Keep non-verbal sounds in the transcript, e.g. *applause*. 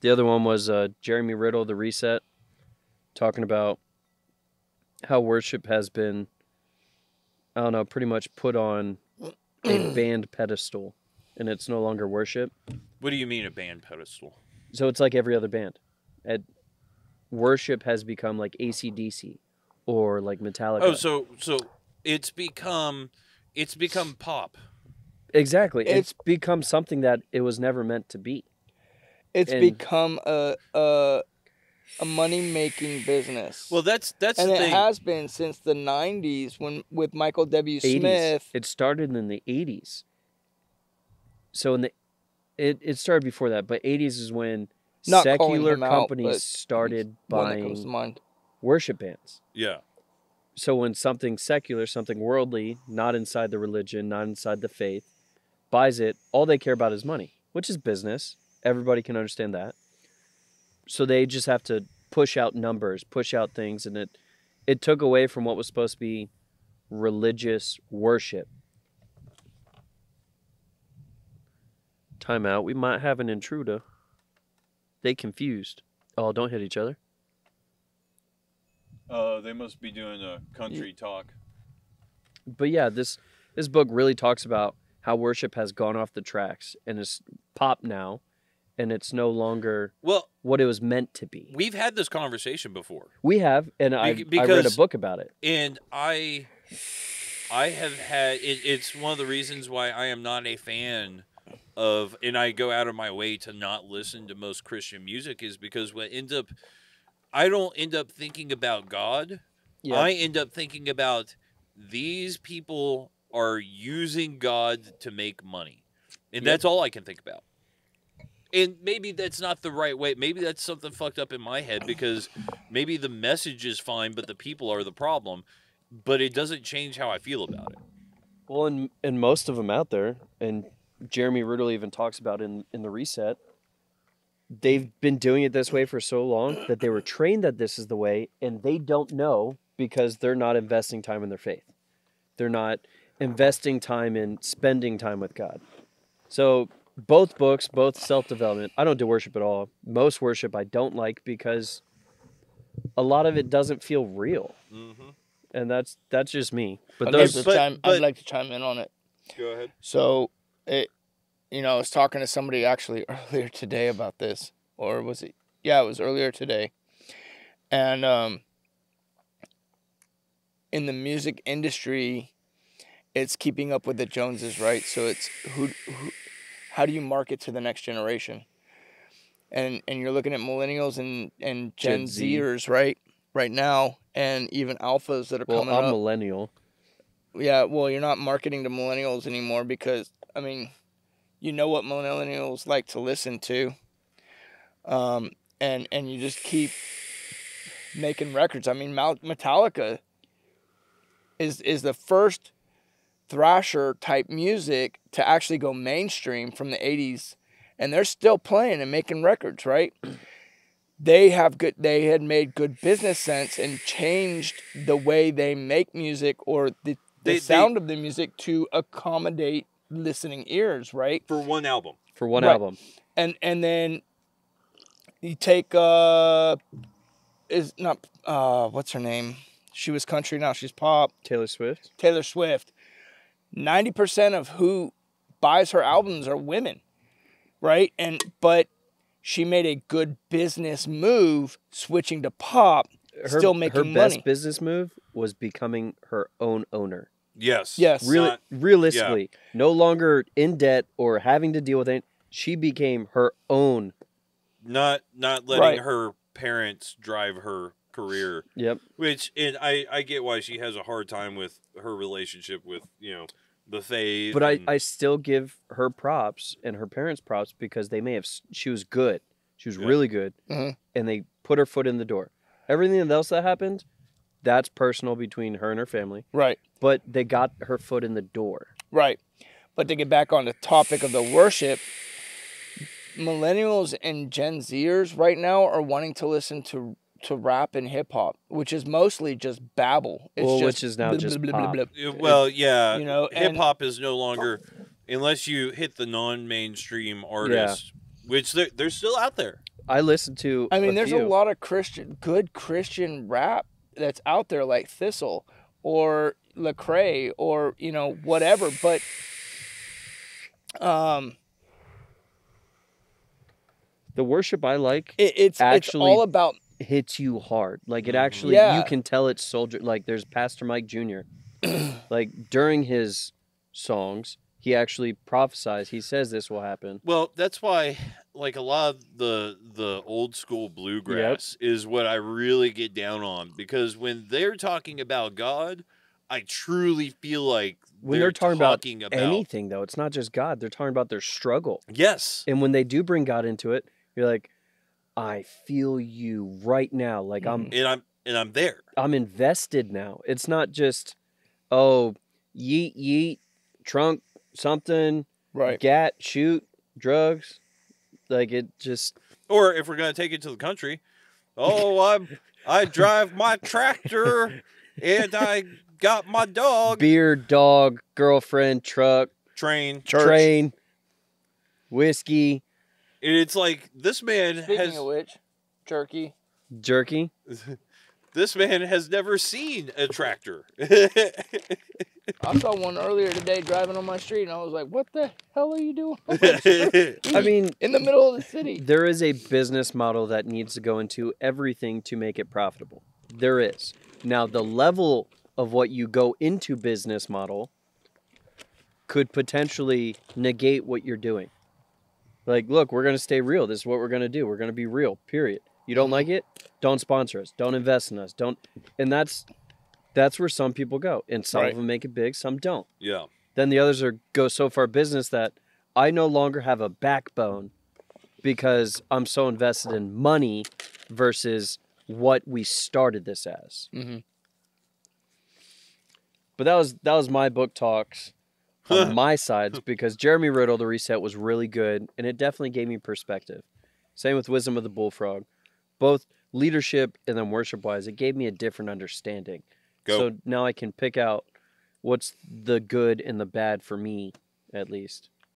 The other one was uh, Jeremy Riddle, The Reset, talking about how worship has been, I don't know, pretty much put on a *clears throat* band pedestal, and it's no longer worship. What do you mean a band pedestal? So it's like every other band. At worship has become like ACDC or like Metallica. Oh, so so it's become it's become pop. exactly. It's, It's- become something that it was never meant to be. It's And- become a a a money making business. Well, that's that's and the it thing. has been since the '90s when with Michael W. 80s. Smith. It started in the 80s. So in the it, it started before that, but 80s is when Not secular him out, companies started One that comes to buying worship bands. yeah. So when something secular, something worldly, not inside the religion, not inside the faith, buys it, all they care about is money, which is business. Everybody can understand that. So they just have to push out numbers, push out things, and it it took away from what was supposed to be religious worship. Time out. We might have an intruder. They confused. Oh, don't hit each other. Uh, they must be doing a country talk. but yeah, this this book really talks about how worship has gone off the tracks and is pop now, and it's no longer Well, what it was meant to be. we've had this conversation before. We have, and I I read a book about it. and I I have had it, it's one of the reasons why I am not a fan of and I go out of my way to not listen to most Christian music is because what ends up I don't end up thinking about God. Yeah, I end up thinking about these people are using God to make money. And Yep. that's all I can think about. And maybe that's not the right way. Maybe that's something fucked up in my head because maybe the message is fine, but the people are the problem. But it doesn't change how I feel about it. well, and and most of them out there, and Jeremy Riddle even talks about in in the reset. They've been doing it this way for so long that they were trained that this is the way, and they don't know because they're not investing time in their faith. They're not investing time in spending time with God. So both books, both self development. I don't do worship at all. Most worship I don't like because a lot of it doesn't feel real, Mm-hmm. and that's that's just me. But I'd, those like to but- chime, but- I'd like to chime in on it. Go ahead. So, it, you know, I was talking to somebody actually *laughs* earlier today about this, or was it? Yeah, it was earlier today, and um, in the music industry, it's keeping up with the Joneses, right? So it's who, who how do you market to the next generation? And and you're looking at millennials and and Gen, Gen Z. Zers, right? Right now, and even alphas that are well, coming I'm up. millennial. Yeah, well, you're not marketing to millennials anymore because I mean, you know what millennials like to listen to, um, and and you just keep making records. I mean, Metallica is is the first thrasher type music to actually go mainstream from the '80s, and they're still playing and making records, right? *clears throat* They have good. They had made good business sense and changed the way they make music or the the They- they- sound of the music to accommodate listening ears, right? For one album. for one Right. album. And and then you take uh is not uh what's her name? She was country now she's pop. Taylor Swift. Taylor Swift. 90% of who buys her albums are women. Right? And but she made a good business move switching to pop, Her, still making her money. best business move was becoming her own owner. Yes. Yes. Really, Not- realistically, no longer in debt or having to deal with it. She became her own. Not not letting Right. her parents drive her career. Yep. Which and I I get why she has a hard time with her relationship with you know the faith. But I, and- I still give her props and her parents props because they may have. She was good. She was Yeah. really good, Mhm. and they put her foot in the door. Everything else that happened, that's personal between her and her family. Right. But they got her foot in the door. Right. But to get back on the topic of the worship, millennials and Gen Zers right now are wanting to listen to to rap and hip hop, which is mostly just babble. It's Well, just which is now blip, just blip, blip, pop. blip. Well, yeah, you know, hip hop is no longer unless you hit the non-mainstream artists, which they're, they're still out there. I listen to. I mean, there's few. a lot of Christian, good Christian rap that's out there, like Thi'sl or Lecrae or you know whatever. But um, The worship I like it, it's Actually- it's all about hits you hard. Like Mm-hmm. it actually, Yeah. you can tell it's soldier. Like there's Pastor Mike Jr. *clears throat* like during his songs, he actually prophesies. He says this will happen. Well, that's why, like a lot of the the old school bluegrass is what I really get down on because when they're talking about God, I truly feel like When they're, talking, about, about anything, though, it's not just God. They're talking about their struggle. Yes, And when they do bring God into it, you're like, I feel you right now. Like I'm mm. and I'm and I'm there. I'm invested now. It's not just, oh, yeet yeet, trunk something, right. gat shoot, drugs. Like it just Or if we're gonna take it to the country, oh, I'm I drive my tractor and I got my dog beer, dog, girlfriend, truck, train. Church. train, whiskey, And it's like this man Speaking has of which, jerky. jerky. *laughs* this man has never seen a tractor. I saw one earlier today driving on my street, and I was like, "What the hell are you doing?" on my street? I mean, in the middle of the city. there is a business model that needs to go into everything to make it profitable. There is. Now, the level of what you go into business model could potentially negate what you're doing. Like, look, we're going to stay real. This is what we're going to do. We're going to be real, period. You don't like it? Don't sponsor us. Don't invest in us. Don't and that's that's where some people go. And some Right. of them make it big, some don't. yeah. Then the others are go so far business that I no longer have a backbone because I'm so invested in money versus what we started this as. Mhm. But that was that was my book talks on *laughs* my sides because Jeremy Riddle, the reset was really good and it definitely gave me perspective. Same with Wisdom of the Bullfrog. Both leadership and then worship wise, it gave me a different understanding. Go. So now I can pick out what's the good and the bad for me, at least.